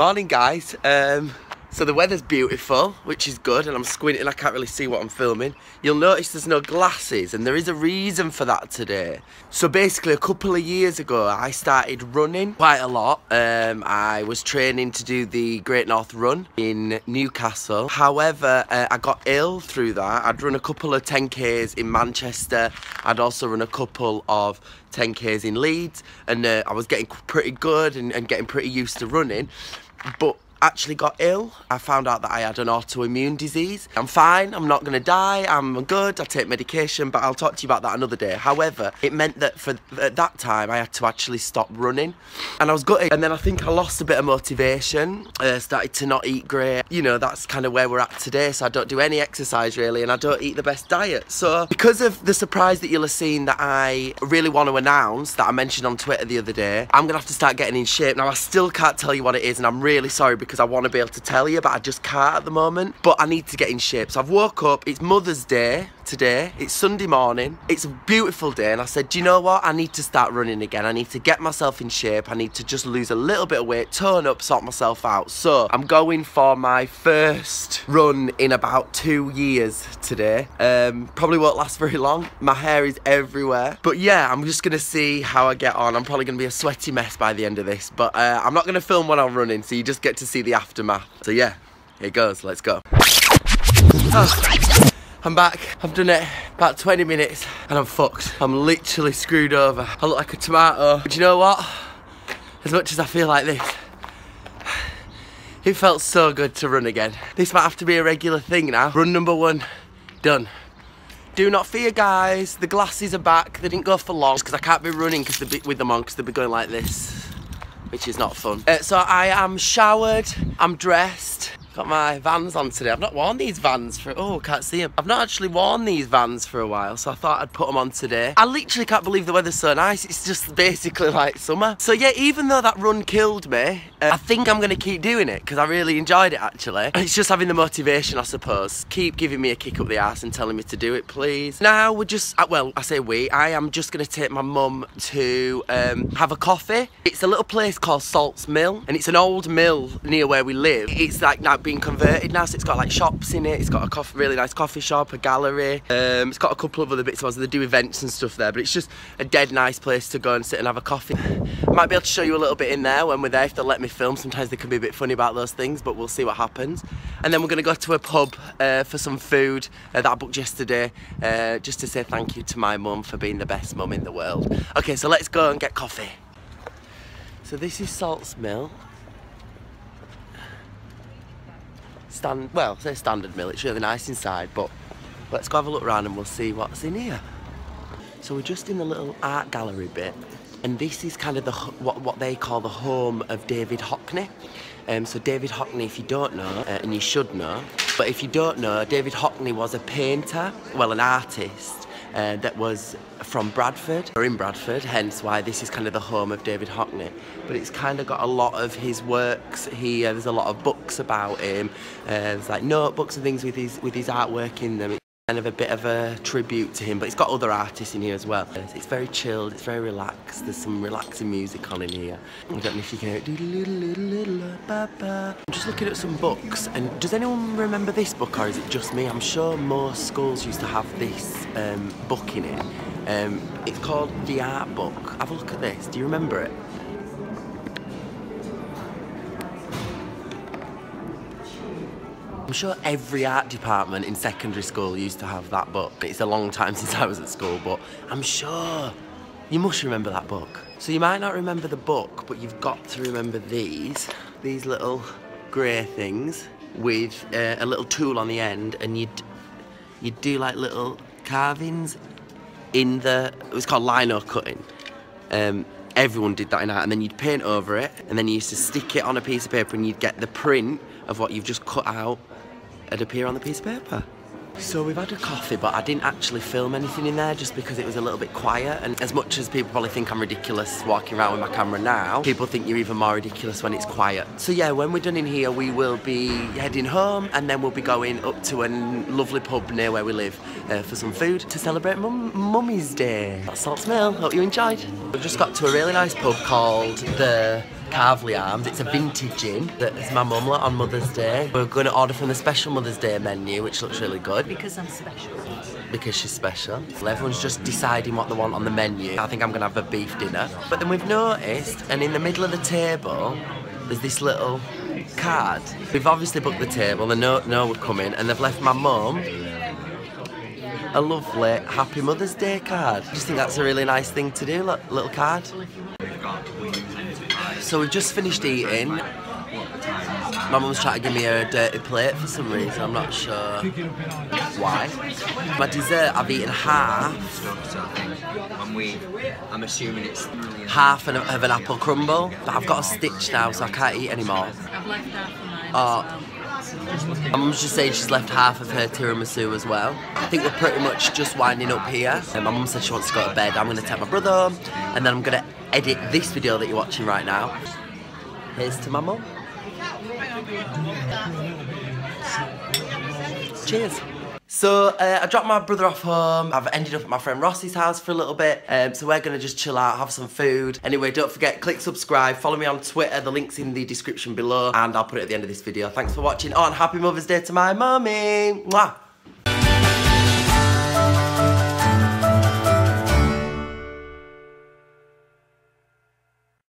Morning guys. Um, so the weather's beautiful, which is good, and I'm squinting, I can't really see what I'm filming. You'll notice there's no glasses, and there is a reason for that today. So basically, a couple of years ago, I started running quite a lot. Um, I was training to do the Great North Run in Newcastle. However, uh, I got ill through that. I'd run a couple of 10Ks in Manchester. I'd also run a couple of 10Ks in Leeds, and uh, I was getting pretty good and, and getting pretty used to running. But actually got ill. I found out that I had an autoimmune disease. I'm fine, I'm not gonna die, I'm good, I take medication, but I'll talk to you about that another day. However, it meant that for at that time I had to actually stop running and I was gutted. And then I think I lost a bit of motivation, uh, started to not eat great. You know, that's kind of where we're at today. So I don't do any exercise really and I don't eat the best diet. So because of the surprise that you'll have seen that I really want to announce that I mentioned on Twitter the other day, I'm gonna have to start getting in shape. Now I still can't tell you what it is and I'm really sorry because because I want to be able to tell you, but I just can't at the moment. But I need to get in shape. So I've woke up, it's Mother's Day today, it's Sunday morning, it's a beautiful day, and I said, do you know what? I need to start running again. I need to get myself in shape. I need to just lose a little bit of weight, turn up, sort myself out. So I'm going for my first run in about two years today. Um, probably won't last very long. My hair is everywhere. But yeah, I'm just gonna see how I get on. I'm probably gonna be a sweaty mess by the end of this, but uh, I'm not gonna film when I'm running, so you just get to see the aftermath. So yeah, here goes, let's go. Oh, I'm back, I've done it about 20 minutes and I'm fucked. I'm literally screwed over. I look like a tomato. But you know what? As much as I feel like this, it felt so good to run again. This might have to be a regular thing now. Run number one, done. Do not fear guys, the glasses are back. They didn't go for long because I can't be running cause with them on because they'll be going like this which is not fun. Uh, so I am showered, I'm dressed, Got my Vans on today. I've not worn these Vans for, oh, can't see them. I've not actually worn these Vans for a while, so I thought I'd put them on today. I literally can't believe the weather's so nice. It's just basically like summer. So yeah, even though that run killed me, uh, I think I'm gonna keep doing it because I really enjoyed it actually. It's just having the motivation, I suppose. Keep giving me a kick up the ass and telling me to do it, please. Now we're just, uh, well, I say we, I am just gonna take my mum to um, have a coffee. It's a little place called Salts Mill, and it's an old mill near where we live. It's like now being converted now, so it's got like shops in it. It's got a really nice coffee shop, a gallery. Um, it's got a couple of other bits of they do events and stuff there, but it's just a dead nice place to go and sit and have a coffee. Might be able to show you a little bit in there when we're there if they'll let me film. Sometimes they can be a bit funny about those things, but we'll see what happens. And then we're gonna go to a pub uh, for some food uh, that I booked yesterday, uh, just to say thank you to my mum for being the best mum in the world. Okay, so let's go and get coffee. So this is Salts Mill. Stand well say standard mill it's really nice inside but let's go have a look around and we'll see what's in here. So we're just in the little art gallery bit and this is kind of the what, what they call the home of David Hockney. Um, so David Hockney if you don't know uh, and you should know but if you don't know David Hockney was a painter well an artist uh, that was from Bradford, or in Bradford, hence why this is kind of the home of David Hockney. But it's kind of got a lot of his works here, there's a lot of books about him, uh, there's like notebooks and things with his, with his artwork in them kind of a bit of a tribute to him, but it's got other artists in here as well. It's very chilled, it's very relaxed. There's some relaxing music on in here. I don't know if you can hear it. I'm just looking at some books, and does anyone remember this book, or is it just me? I'm sure most schools used to have this um, book in it. Um, it's called The Art Book. Have a look at this. Do you remember it? I'm sure every art department in secondary school used to have that book. It's a long time since I was at school, but I'm sure you must remember that book. So you might not remember the book, but you've got to remember these, these little grey things with uh, a little tool on the end, and you'd, you'd do like little carvings in the, it was called lino cutting. Um, everyone did that in art, and then you'd paint over it, and then you used to stick it on a piece of paper, and you'd get the print of what you've just cut out it'd appear on the piece of paper. So we've had a coffee, but I didn't actually film anything in there just because it was a little bit quiet. And as much as people probably think I'm ridiculous walking around with my camera now, people think you're even more ridiculous when it's quiet. So yeah, when we're done in here, we will be heading home and then we'll be going up to a lovely pub near where we live uh, for some food to celebrate Mum Mummy's Day. That's Salts Mill. Hope you enjoyed. We've just got to a really nice pub called the Carvely Arms. It's a vintage gin that is my mum on Mother's Day. We're going to order from the special Mother's Day menu, which looks really good. Because I'm special. Because she's special. Everyone's just deciding what they want on the menu. I think I'm going to have a beef dinner. But then we've noticed, and in the middle of the table, there's this little card. We've obviously booked the table, they know, know we're coming, and they've left my mum a lovely Happy Mother's Day card. I just think that's a really nice thing to do, look, little card. So we've just finished eating. My mum's trying to give me a dirty plate for some reason, I'm not sure why. My dessert, I've eaten half. I think when we, I'm assuming it's half of an apple crumble, but I've got a stitch now, so I can't eat anymore. I've left half of mine Oh. Um, My mum's just saying she's left half of her tiramisu as well. I think we're pretty much just winding up here. And my mum said she wants to go to bed. I'm going to take my brother and then I'm going to edit this video that you're watching right now. Here's to my mum. Cheers. So uh, I dropped my brother off home. I've ended up at my friend Ross's house for a little bit. Um, so we're gonna just chill out, have some food. Anyway, don't forget, click subscribe, follow me on Twitter. The link's in the description below, and I'll put it at the end of this video. Thanks for watching. Oh, and happy Mother's Day to my mummy. Mwah.